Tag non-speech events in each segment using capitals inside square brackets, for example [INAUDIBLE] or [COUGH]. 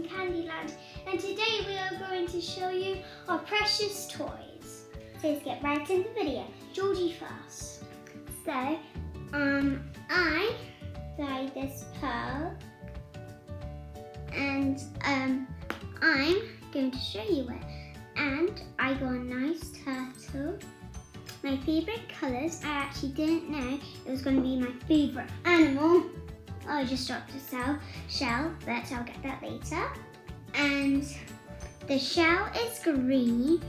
in Candyland and today we are going to show you our precious toys. Let's get right into the video. Georgie first. So, um, I dyed this pearl and um, I'm going to show you it. And I got a nice turtle. My favourite colours, I actually didn't know it was going to be my favourite animal. I just dropped a shell, shell, but I'll get that later. And the shell is green,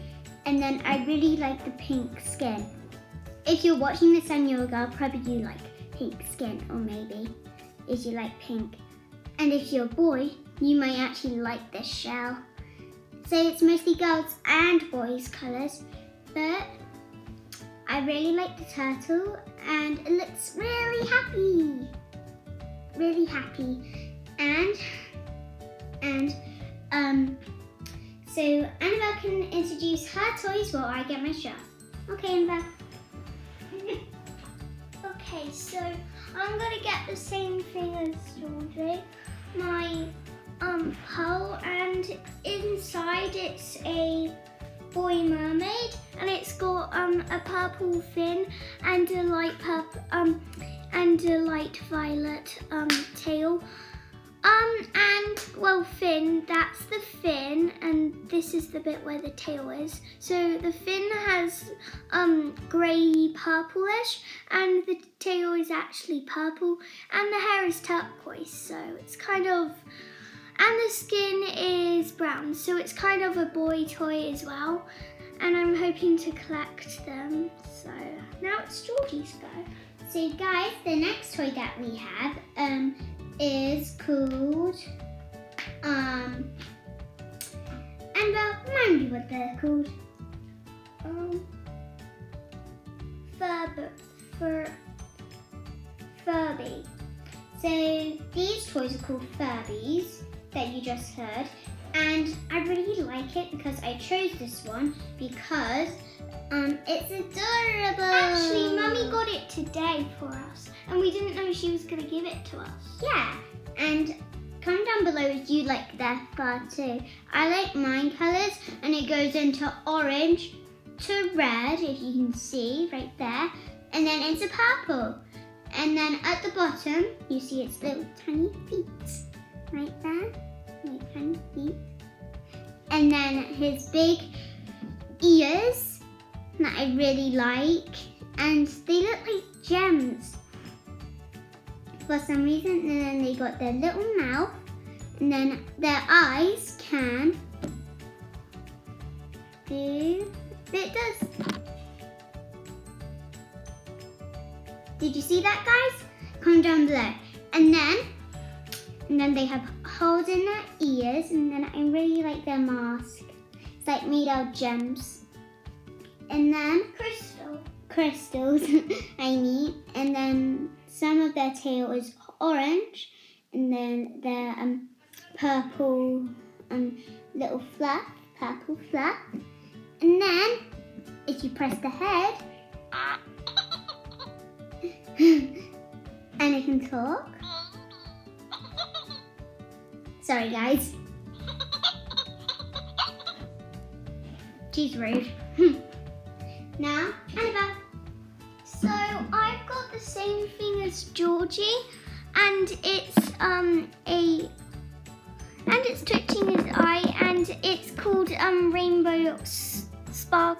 and then I really like the pink skin. If you're watching this on girl, probably you like pink skin, or maybe if you like pink. And if you're a boy, you might actually like this shell. So it's mostly girls and boys colours, but I really like the turtle and it looks really happy really happy. And, and, um, so Annabelle can introduce her toys while I get my shell. Okay, Annabelle. [LAUGHS] okay, so I'm gonna get the same thing as Georgie. My um pearl and inside it's a boy mermaid and it's got um a purple fin and a light purple um and a light violet um, tail. Um, and well, fin, that's the fin, and this is the bit where the tail is. So the fin has um, grey purplish, and the tail is actually purple, and the hair is turquoise, so it's kind of, and the skin is brown, so it's kind of a boy toy as well. And I'm hoping to collect them, so now it's Georgie's go. So guys, the next toy that we have um, is called, um, and uh, remind me what they're called. Um, Fur, Furby. So these toys are called Furbies that you just heard. And I really like it because I chose this one because um, it's adorable. Actually, Mummy got it today for us, and we didn't know she was going to give it to us. Yeah, and comment down below if you like that fur too. I like mine colours, and it goes into orange to red, if you can see right there, and then into purple. And then at the bottom, you see its little tiny feet right there, tiny feet. And then his big ears that I really like. And they look like gems. For some reason and then they got their little mouth. And then their eyes can do it does did you see that guys? Comment down below. And then and then they have holes in their ears and then I really like their mask. It's like made out of gems. And then crystal crystals [LAUGHS] I mean. And then some of their tail is orange and then their um, purple um, little fluff purple fluff and then if you press the head [LAUGHS] and it can talk sorry guys. She's rude Now, Annabelle. So I've got the same thing as Georgie, and it's um a and it's twitching his eye, and it's called um Rainbow Spark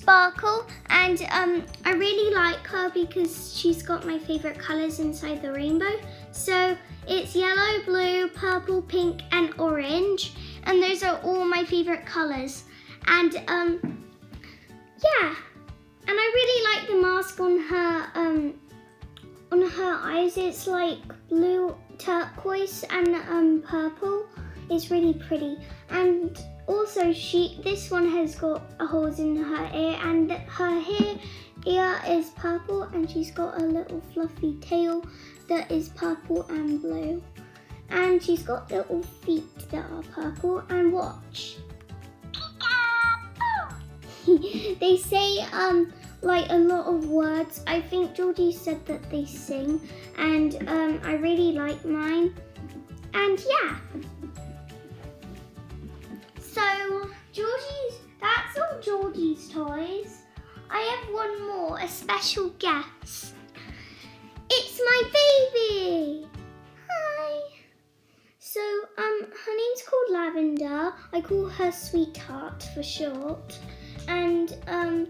Sparkle, and um I really like her because she's got my favorite colors inside the rainbow. So it's yellow, blue, purple, pink, and orange, and those are all my favorite colors. And um yeah, and I really like the mask on her um on her eyes. It's like blue, turquoise, and um purple. It's really pretty. And also, she this one has got holes in her ear, and her hair ear is purple, and she's got a little fluffy tail that is purple and blue. And she's got little feet that are purple. And watch. [LAUGHS] they say um like a lot of words. I think Georgie said that they sing and um, I really like mine. And yeah, So Georgie's, that's all Georgie's toys. I have one more, a special guest. It's my baby. Hi. So, um, her name's called Lavender. I call her Sweetheart for short. And, um,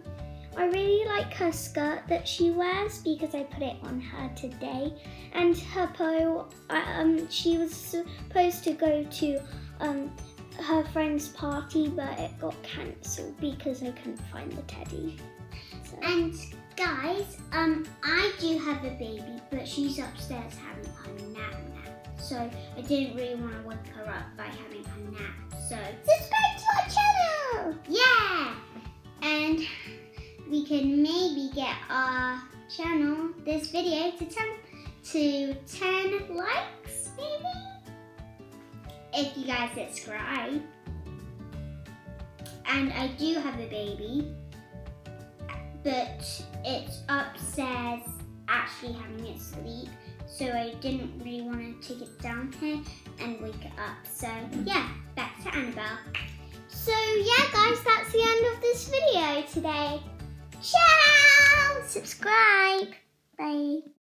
I really like her skirt that she wears because I put it on her today. And her po, um, she was supposed to go to, um, her friend's party, but it got cancelled because I couldn't find the teddy. So. And guys, um, I do have a baby, but she's upstairs having her nap now. So I didn't really want to wake her up by having her nap. So subscribe to our channel. Yeah, and we can maybe get our channel, this video, to 10 to 10 likes, maybe if you guys subscribe. And I do have a baby, but it's upstairs actually having it sleep. So I didn't really want to take it down here and wake it up. So yeah, back to Annabelle. So yeah guys, that's the end of this video today. Ciao! Subscribe. Bye.